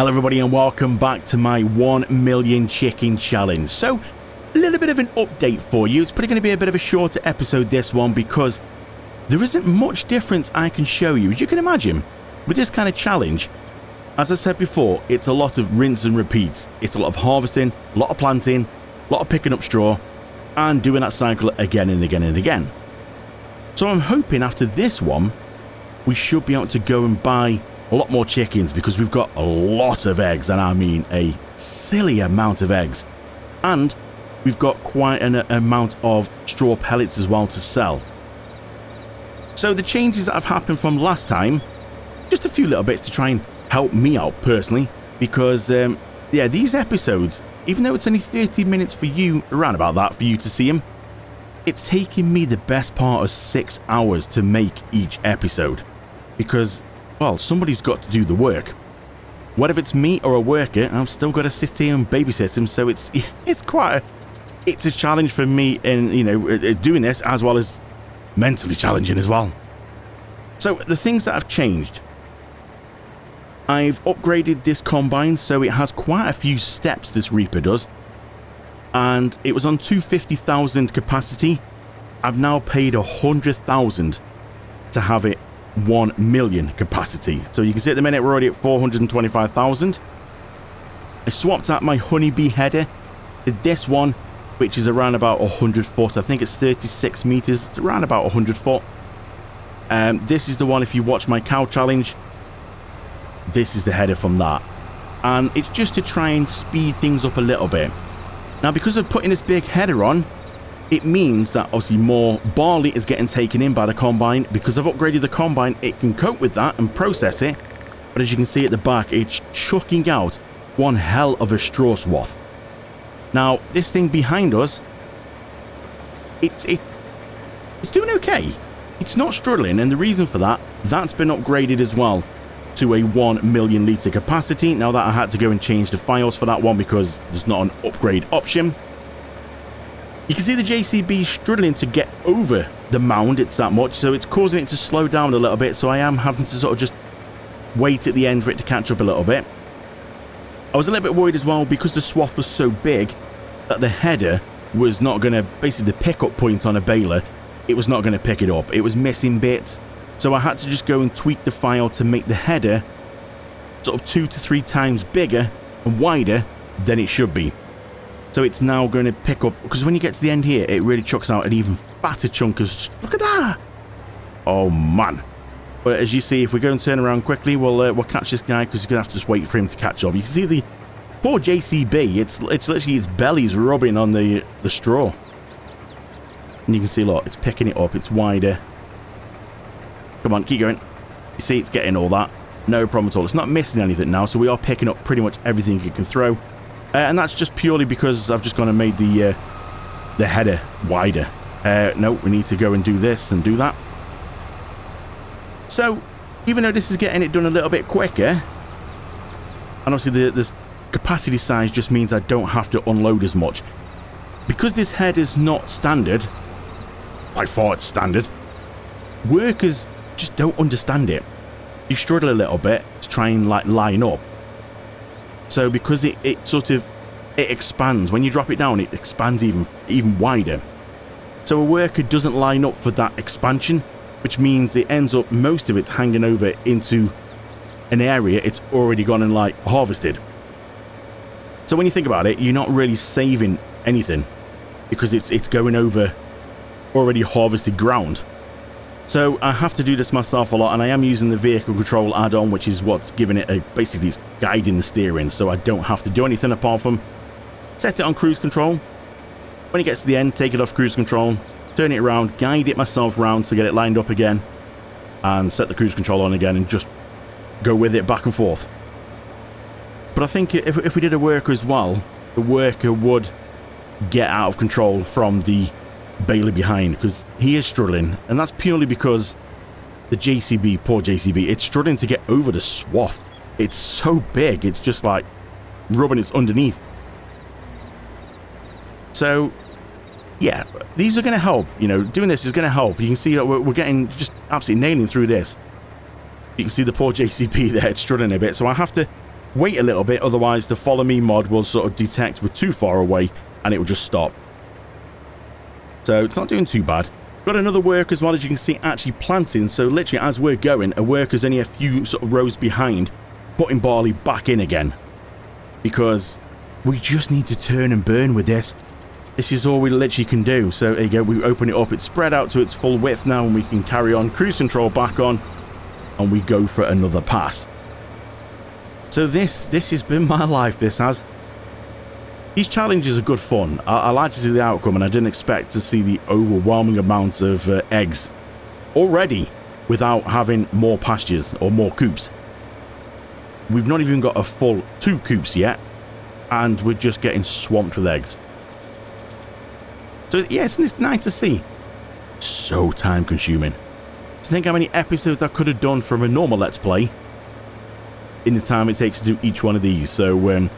Hello everybody and welcome back to my 1 million chicken challenge. So, a little bit of an update for you. It's probably going to be a bit of a shorter episode this one because there isn't much difference I can show you. As you can imagine, with this kind of challenge, as I said before, it's a lot of rinse and repeats. It's a lot of harvesting, a lot of planting, a lot of picking up straw, and doing that cycle again and again and again. So I'm hoping after this one, we should be able to go and buy a lot more chickens because we've got a lot of eggs, and I mean a silly amount of eggs. And we've got quite an amount of straw pellets as well to sell. So the changes that have happened from last time, just a few little bits to try and help me out personally, because um, yeah, these episodes, even though it's only 30 minutes for you, around about that, for you to see them, it's taking me the best part of six hours to make each episode. Because well, somebody's got to do the work. Whether it's me or a worker, I've still got to sit here and babysit him, so it's it's quite a it's a challenge for me in you know uh, uh, doing this as well as mentally challenging as well. So the things that have changed. I've upgraded this combine so it has quite a few steps this Reaper does. And it was on 250,000 capacity. I've now paid 100,000 to have it 1 million capacity. So you can see at the minute we're already at 425,000. I swapped out my honeybee header to this one, which is around about 100 foot. I think it's 36 meters. It's around about 100 foot. Um, this is the one, if you watch my cow challenge, this is the header from that. And it's just to try and speed things up a little bit. Now, because of putting this big header on, it means that obviously more barley is getting taken in by the combine. Because I've upgraded the combine, it can cope with that and process it. But as you can see at the back, it's chucking out one hell of a straw swath. Now, this thing behind us, it, it, it's doing okay. It's not struggling, and the reason for that, that's been upgraded as well to a 1 million litre capacity. Now that I had to go and change the files for that one because there's not an upgrade option. You can see the JCB struggling to get over the mound, it's that much, so it's causing it to slow down a little bit, so I am having to sort of just wait at the end for it to catch up a little bit. I was a little bit worried as well because the swath was so big that the header was not going to, basically the pickup point on a baler, it was not going to pick it up. It was missing bits, so I had to just go and tweak the file to make the header sort of two to three times bigger and wider than it should be. So it's now going to pick up, because when you get to the end here, it really chucks out an even fatter chunk of, look at that! Oh man. But as you see, if we go and turn around quickly, we'll, uh, we'll catch this guy, because you're going to have to just wait for him to catch up. You can see the poor JCB, it's, it's literally its belly's rubbing on the, the straw. And you can see, look, it's picking it up, it's wider. Come on, keep going. You see, it's getting all that. No problem at all. It's not missing anything now, so we are picking up pretty much everything it can throw. Uh, and that's just purely because I've just gone and made the uh, the header wider. Uh, no, we need to go and do this and do that. So, even though this is getting it done a little bit quicker, and obviously the, the capacity size just means I don't have to unload as much. Because this head is not standard, by far it's standard, workers just don't understand it. You struggle a little bit to try and like line up so because it, it sort of it expands when you drop it down, it expands even even wider. So a worker doesn't line up for that expansion, which means it ends up most of it's hanging over into an area it's already gone and like harvested. So when you think about it, you're not really saving anything because it's it's going over already harvested ground. So I have to do this myself a lot, and I am using the vehicle control add-on, which is what's giving it a basically guiding the steering, so I don't have to do anything apart from set it on cruise control. When it gets to the end, take it off cruise control, turn it around, guide it myself round to get it lined up again, and set the cruise control on again, and just go with it back and forth. But I think if, if we did a worker as well, the worker would get out of control from the baler behind because he is struggling, and that's purely because the JCB, poor JCB, it's struggling to get over the swath. It's so big, it's just like rubbing its underneath. So, yeah, these are going to help. You know, doing this is going to help. You can see we're, getting just absolutely nailing through this. You can see the poor JCB there, it's struggling a bit. So I have to wait a little bit, otherwise the follow me mod will sort of detect we're too far away and it will just stop. So it's not doing too bad. Got another worker as well as you can see actually planting. So literally as we're going, a worker's only a few sort of rows behind, putting barley back in again. Because we just need to turn and burn with this. This is all we literally can do. So there you go, we open it up. It's spread out to its full width now and we can carry on. Cruise control back on and we go for another pass. So this, this has been my life, this has. These challenges are good fun. I, I like to see the outcome and I didn't expect to see the overwhelming amount of uh, eggs already without having more pastures or more coops. We've not even got a full two coops yet and we're just getting swamped with eggs. So yeah, it's, nice to see. So time consuming. To think how many episodes I could have done from a normal Let's Play in the time it takes to do each one of these. So um,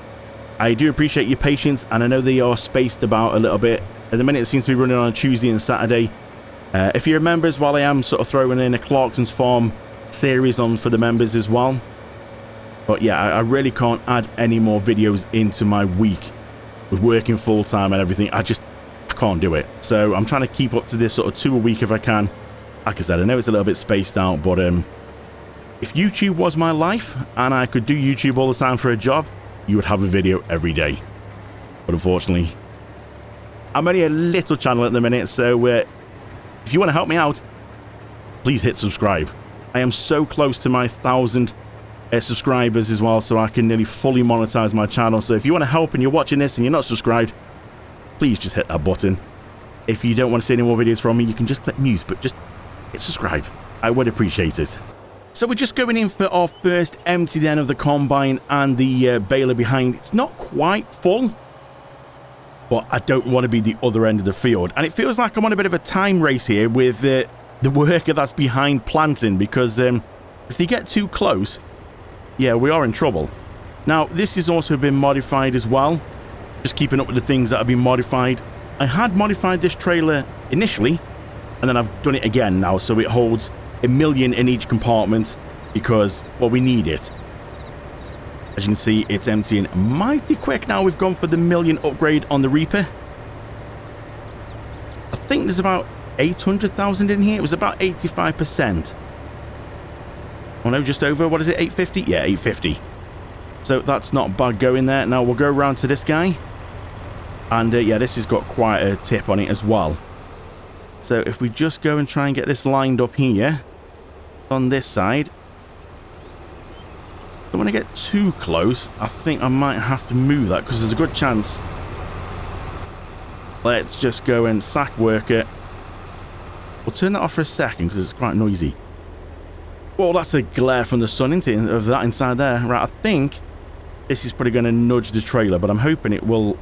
I do appreciate your patience, and I know they are spaced about a little bit. At the minute, it seems to be running on Tuesday and Saturday. Uh, if you're members, while I am sort of throwing in a Clarkson's Farm series on for the members as well. But yeah, I, I really can't add any more videos into my week with working full time and everything. I just I can't do it. So I'm trying to keep up to this sort of two a week if I can. Like I said, I know it's a little bit spaced out, but um, if YouTube was my life and I could do YouTube all the time for a job, you would have a video every day. But unfortunately, I'm only a little channel at the minute, so uh, if you want to help me out, please hit subscribe. I am so close to my thousand uh, subscribers as well, so I can nearly fully monetize my channel. So if you want to help and you're watching this and you're not subscribed, please just hit that button. If you don't want to see any more videos from me, you can just click mute, but just hit subscribe. I would appreciate it. So we're just going in for our first empty den of the combine and the uh, baler behind. It's not quite full, but I don't want to be the other end of the field. And it feels like I'm on a bit of a time race here with uh, the worker that's behind planting because um, if they get too close, yeah, we are in trouble. Now, this has also been modified as well. Just keeping up with the things that have been modified. I had modified this trailer initially, and then I've done it again now, so it holds a million in each compartment because, well, we need it. As you can see, it's emptying mighty quick now. We've gone for the million upgrade on the Reaper. I think there's about 800,000 in here. It was about 85%. Oh no, just over, what is it, 850? Yeah, 850. So that's not bad going there. Now we'll go around to this guy. And uh, yeah, this has got quite a tip on it as well. So if we just go and try and get this lined up here on this side. Don't want to get too close. I think I might have to move that because there's a good chance. Let's just go and sack work it. We'll turn that off for a second because it's quite noisy. Well, that's a glare from the sun into of that inside there. Right, I think this is probably going to nudge the trailer, but I'm hoping it will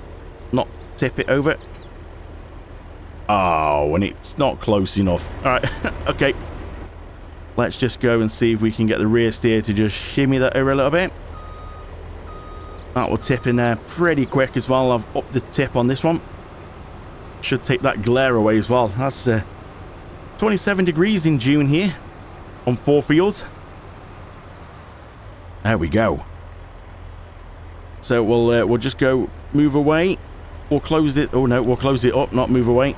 not tip it over. Ah, oh, and it's not close enough. All right, okay. Let's just go and see if we can get the rear steer to just shimmy that over a little bit. That will tip in there pretty quick as well. I've upped the tip on this one. Should take that glare away as well. That's uh, 27 degrees in June here on four fields. There we go. So we'll uh, we'll just go move away. We'll close it. Oh no, we'll close it up, not move away.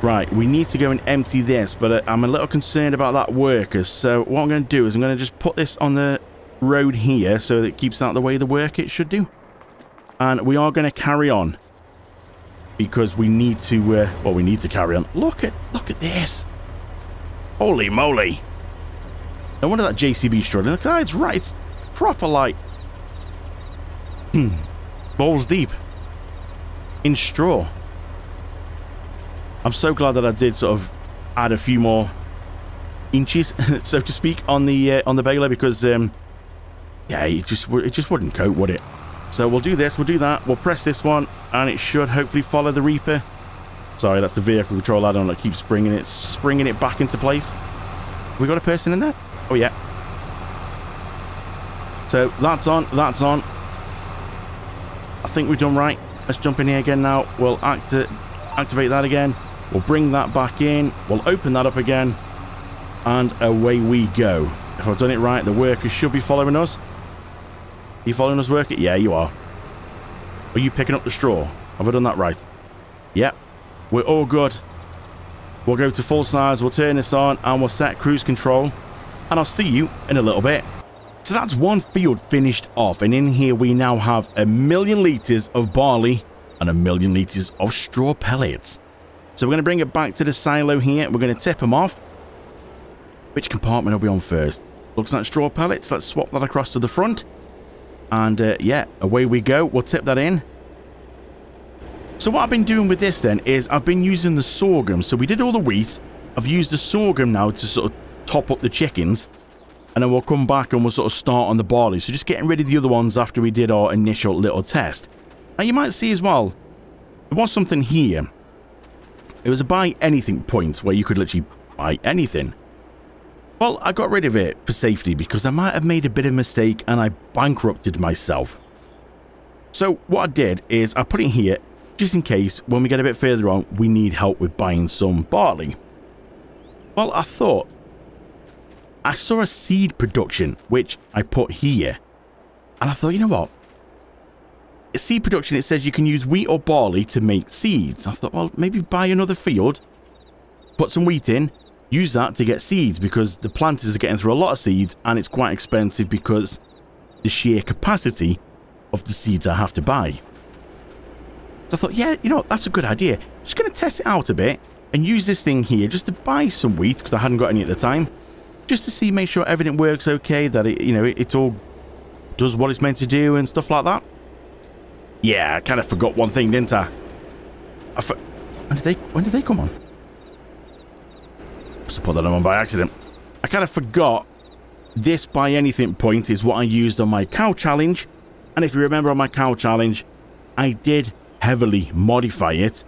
Right, we need to go and empty this, but uh, I'm a little concerned about that worker. So what I'm going to do is I'm going to just put this on the road here so that it keeps out the way the work it should do. And we are going to carry on because we need to, uh, well, we need to carry on. Look at, look at this. Holy moly. No wonder that JCB struggling. Look at that, it's right. It's proper like, hmm, balls deep in straw. I'm so glad that I did sort of add a few more inches, so to speak, on the uh, on the baler because um, yeah, it just it just wouldn't cope, would it? So we'll do this, we'll do that, we'll press this one, and it should hopefully follow the Reaper. Sorry, that's the vehicle control add-on that keeps bringing it, springing it back into place. We got a person in there? Oh yeah. So that's on, that's on. I think we've done right. Let's jump in here again now. We'll act activate that again. We'll bring that back in. We'll open that up again. And away we go. If I've done it right, the workers should be following us. Are you following us worker? Yeah, you are. Are you picking up the straw? Have I done that right? Yep. We're all good. We'll go to full size, we'll turn this on, and we'll set cruise control. And I'll see you in a little bit. So that's one field finished off, and in here we now have a million litres of barley and a million litres of straw pellets. So we're going to bring it back to the silo here. We're going to tip them off. Which compartment are we on first? Looks like straw pellets. Let's swap that across to the front. And uh, yeah, away we go. We'll tip that in. So what I've been doing with this then is I've been using the sorghum. So we did all the wheat. I've used the sorghum now to sort of top up the chickens. And then we'll come back and we'll sort of start on the barley. So just getting rid of the other ones after we did our initial little test. Now you might see as well, there was something here. It was a buy anything point where you could literally buy anything. Well, I got rid of it for safety because I might have made a bit of mistake and I bankrupted myself. So what I did is I put it here just in case when we get a bit further on we need help with buying some barley. Well, I thought I saw a seed production which I put here and I thought, you know what? Seed production, it says you can use wheat or barley to make seeds. I thought, well, maybe buy another field, put some wheat in, use that to get seeds because the planters are getting through a lot of seeds and it's quite expensive because the sheer capacity of the seeds I have to buy. So I thought, yeah, you know, that's a good idea. Just going to test it out a bit and use this thing here just to buy some wheat because I hadn't got any at the time. Just to see, make sure everything works okay, that it, you know, it, it all does what it's meant to do and stuff like that. Yeah, I kind of forgot one thing, didn't I? I when did they when did they come on? Must have put that on by accident. I kind of forgot this buy anything point is what I used on my cow challenge. And if you remember on my cow challenge, I did heavily modify it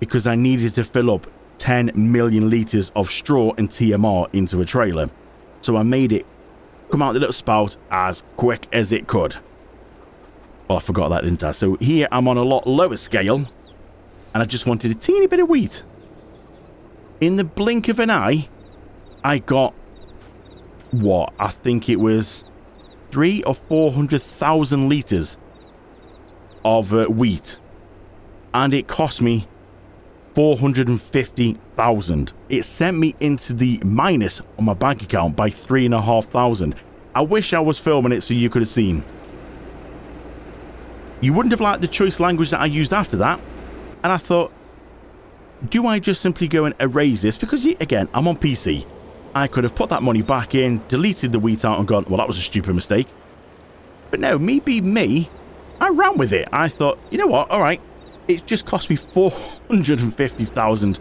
because I needed to fill up 10 million litres of straw and TMR into a trailer. So I made it come out the little spout as quick as it could. Well, I forgot that, didn't I? So here I'm on a lot lower scale, and I just wanted a teeny bit of wheat in the blink of an eye, I got what I think it was three or four hundred thousand liters of uh, wheat, and it cost me four hundred and fifty thousand. It sent me into the minus on my bank account by three and a half thousand. I wish I was filming it so you could have seen. You wouldn't have liked the choice language that I used after that, and I thought do I just simply go and erase this? Because, again, I'm on PC. I could have put that money back in, deleted the wheat out and gone, well, that was a stupid mistake. But no, me be me, I ran with it. I thought, you know what, all right, it just cost me 450000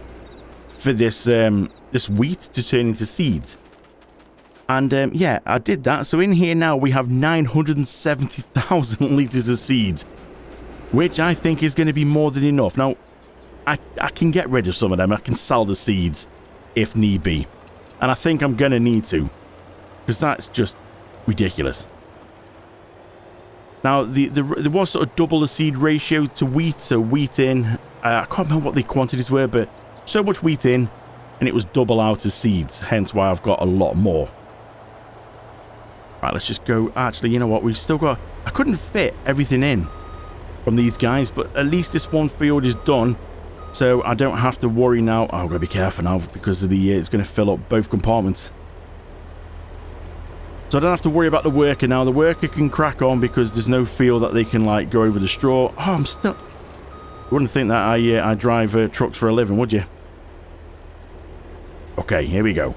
for this um, this wheat to turn into seeds. And um, yeah, I did that. So in here now we have 970,000 litres of seeds, which I think is going to be more than enough. Now, I, I can get rid of some of them. I can sell the seeds if need be. And I think I'm going to need to. Because that's just ridiculous. Now, the, the, there was sort of double the seed ratio to wheat. So wheat in, uh, I can't remember what the quantities were, but so much wheat in, and it was double out of seeds. Hence why I've got a lot more. Right, let's just go. Actually, you know what? We've still got... I couldn't fit everything in from these guys, but at least this one field is done. So I don't have to worry now. Oh, I've got to be careful now because of the uh, it's going to fill up both compartments. So I don't have to worry about the worker now. The worker can crack on because there's no feel that they can like go over the straw. Oh, I'm still... You wouldn't think that I, uh, I drive uh, trucks for a living, would you? Okay, here we go.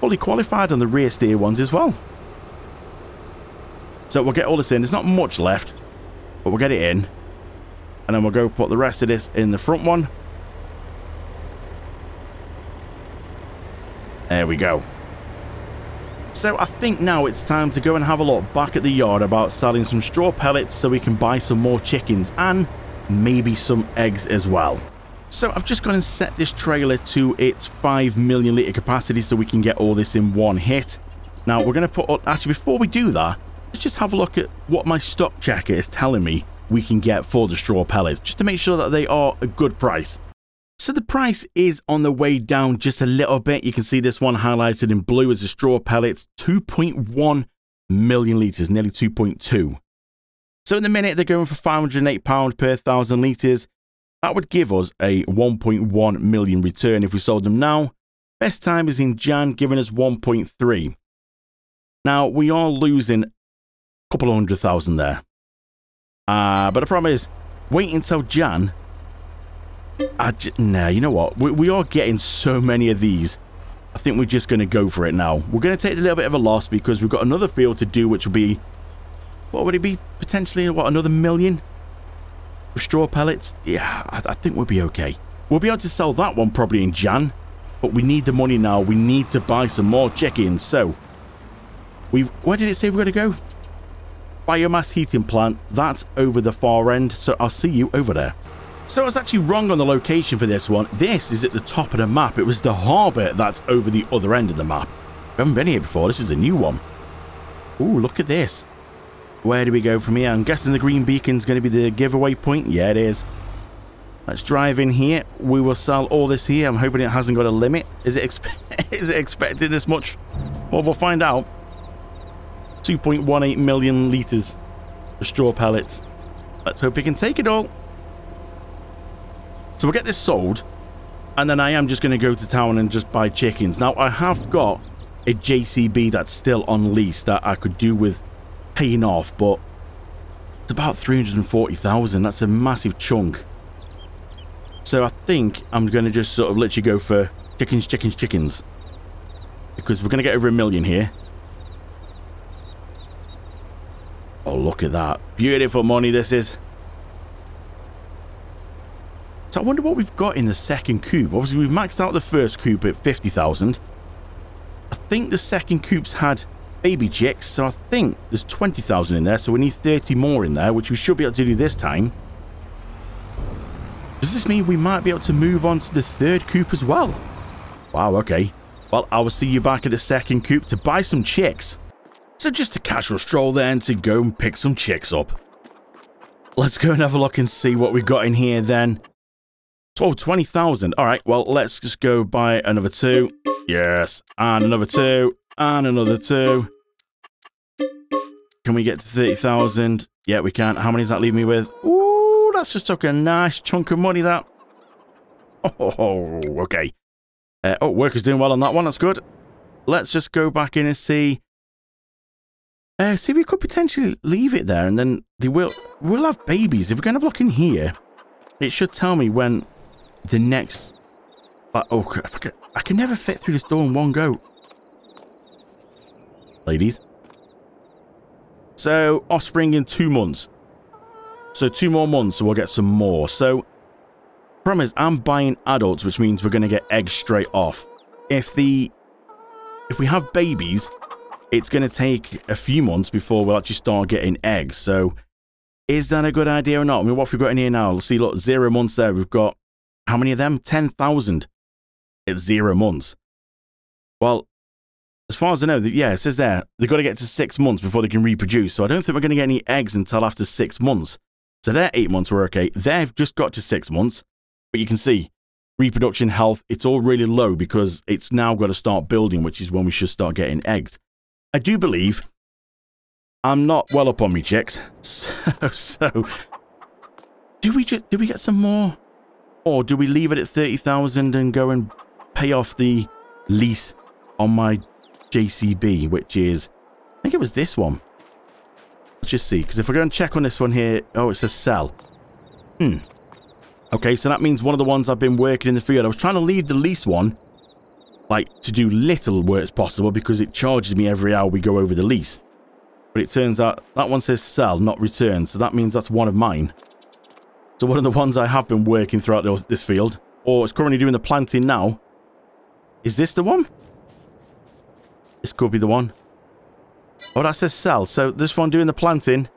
Fully qualified on the rear steer ones as well. So we'll get all this in. There's not much left, but we'll get it in. And then we'll go put the rest of this in the front one. There we go. So I think now it's time to go and have a look back at the yard about selling some straw pellets so we can buy some more chickens and maybe some eggs as well. So I've just gone and set this trailer to its 5 million litre capacity so we can get all this in one hit. Now we're going to put, actually before we do that, let's just have a look at what my stock checker is telling me we can get for the straw pellets, just to make sure that they are a good price. So the price is on the way down just a little bit. You can see this one highlighted in blue as the straw pellets, 2.1 million litres, nearly 2.2. So in the minute, they're going for £508 per 1,000 litres. That would give us a 1.1 million return if we sold them now. Best time is in Jan, giving us 1.3. Now, we are losing couple hundred thousand there. Uh, but the problem is, wait until Jan. I j nah, you know what? We, we are getting so many of these. I think we're just going to go for it now. We're going to take a little bit of a loss because we've got another field to do, which will be... What would it be? Potentially, what, another million? Straw pellets? Yeah, I, I think we'll be okay. We'll be able to sell that one probably in Jan. But we need the money now. We need to buy some more chickens. So, we've... Where did it say we're going to go? Biomass heating plant. That's over the far end. So, I'll see you over there. So I was actually wrong on the location for this one. This is at the top of the map. It was the harbour that's over the other end of the map. We haven't been here before. This is a new one. Ooh, look at this. Where do we go from here? I'm guessing the green beacon's going to be the giveaway point. Yeah, it is. Let's drive in here. We will sell all this here. I'm hoping it hasn't got a limit. Is it, is it expected this much? Well, we'll find out. 2.18 million litres of straw pellets. Let's hope we can take it all. So we'll get this sold. And then I am just going to go to town and just buy chickens. Now, I have got a JCB that's still on lease that I could do with paying off. But it's about 340,000. That's a massive chunk. So I think I'm going to just sort of you go for chickens, chickens, chickens. Because we're going to get over a million here. Oh, look at that. Beautiful money this is. So I wonder what we've got in the second coop. Obviously, we've maxed out the first coop at 50,000. I think the second coop's had baby chicks, so I think there's 20,000 in there, so we need 30 more in there, which we should be able to do this time. Does this mean we might be able to move on to the third coop as well? Wow, okay. Well, I will see you back at the second coop to buy some chicks. So just a casual stroll then to go and pick some chicks up. Let's go and have a look and see what we've got in here then. Oh, 20,000. All right, well, let's just go buy another two. Yes, and another two, and another two. Can we get to 30,000? Yeah, we can. How many does that leave me with? Ooh, that's just took a nice chunk of money, that. Oh, okay. Uh, oh, workers doing well on that one. That's good. Let's just go back in and see. Uh, see, we could potentially leave it there, and then they will we'll have babies. If we're going to look in here, it should tell me when the next... But, oh, I can, I never fit through this door in one go. Ladies. So, offspring in two months. So, two more months, so we'll get some more. So, problem is, I'm buying adults, which means we're going to get eggs straight off. If the... If we have babies, it's going to take a few months before we'll actually start getting eggs. So, is that a good idea or not? I mean, what have we got in here now? Let's see, look, zero months there. We've got how many of them? 10,000. It's zero months. Well, as far as I know, yeah, it says there, they've got to get to six months before they can reproduce. So I don't think we're going to get any eggs until after six months. So their eight months were okay. They've just got to six months. But you can see, reproduction health, it's all really low because it's now got to start building, which is when we should start getting eggs. I do believe I'm not well up on me chicks. So, so do we just, do we get some more? Or do we leave it at 30,000 and go and pay off the lease on my JCB, which is, I think it was this one. Let's just see, because if we go and check on this one here, oh, it says sell. Hmm. Okay, so that means one of the ones I've been working in the field. I was trying to leave the lease one, like, to do little it's possible because it charges me every hour we go over the lease. But it turns out that one says sell, not return, so that means that's one of mine. So one of the ones I have been working throughout this field, or is currently doing the planting now. Is this the one? This could be the one. Oh, that says sell. So this one doing the planting.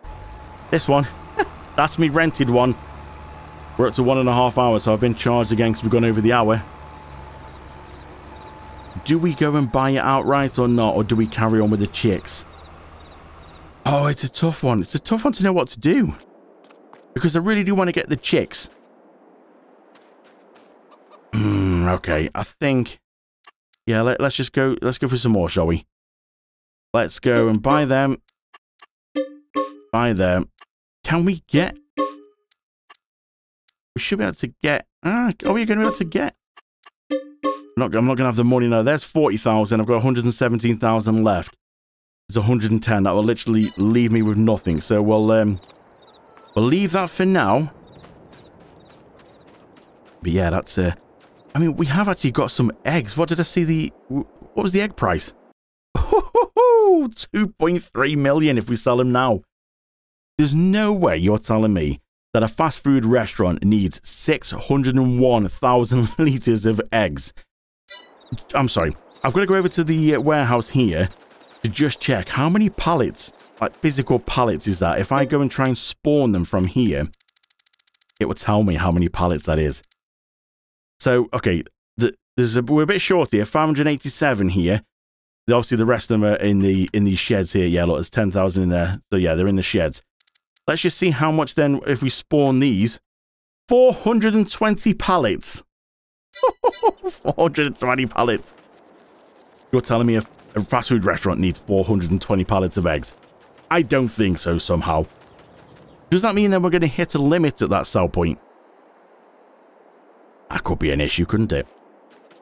This one. That's me rented one. We're up to one and a half hours, so I've been charged again because we've gone over the hour. Do we go and buy it outright or not? Or do we carry on with the chicks? Oh, it's a tough one. It's a tough one to know what to do. Because I really do want to get the chicks. Hmm, okay, I think... Yeah, let, let's just go... Let's go for some more, shall we? Let's go and buy them. Buy them. can we get... We should be able to get... Ah, are we going to be able to get... I'm not, I'm not going to have the money now. There's 40,000. I've got 117,000 left. There's 110. That will literally leave me with nothing. So we'll, um, we'll leave that for now. But yeah, that's... Uh, I mean, we have actually got some eggs. What did I see the... What was the egg price? 2.3 million if we sell them now. There's no way you're telling me that a fast food restaurant needs 601,000 litres of eggs. I'm sorry. I've got to go over to the uh, warehouse here to just check how many pallets, like physical pallets is that? If I go and try and spawn them from here, it will tell me how many pallets that is. So, okay, the, there's a, we're a bit short here, 587 here. Obviously, the rest of them are in the in these sheds here. Yeah, look, there's 10,000 in there. So, yeah, they're in the sheds. Let's just see how much then if we spawn these. 420 pallets. 420 pallets. You're telling me a, a fast food restaurant needs 420 pallets of eggs? I don't think so somehow. Does that mean that we're going to hit a limit at that sell point? That could be an issue, couldn't it?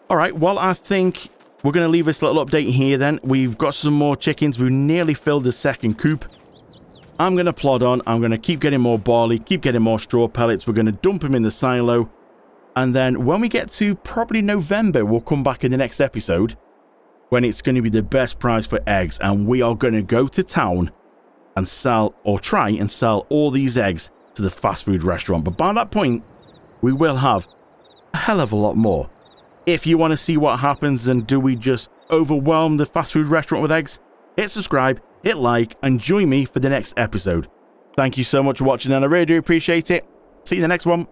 All right, well, I think we're going to leave this little update here then. We've got some more chickens. We've nearly filled the second coop. I'm going to plod on. I'm going to keep getting more barley, keep getting more straw pellets. We're going to dump them in the silo. And then when we get to probably November, we'll come back in the next episode when it's going to be the best price for eggs. And we are going to go to town and sell or try and sell all these eggs to the fast food restaurant. But by that point, we will have a hell of a lot more. If you want to see what happens and do we just overwhelm the fast food restaurant with eggs, hit subscribe, hit like, and join me for the next episode. Thank you so much for watching and I really do appreciate it. See you in the next one.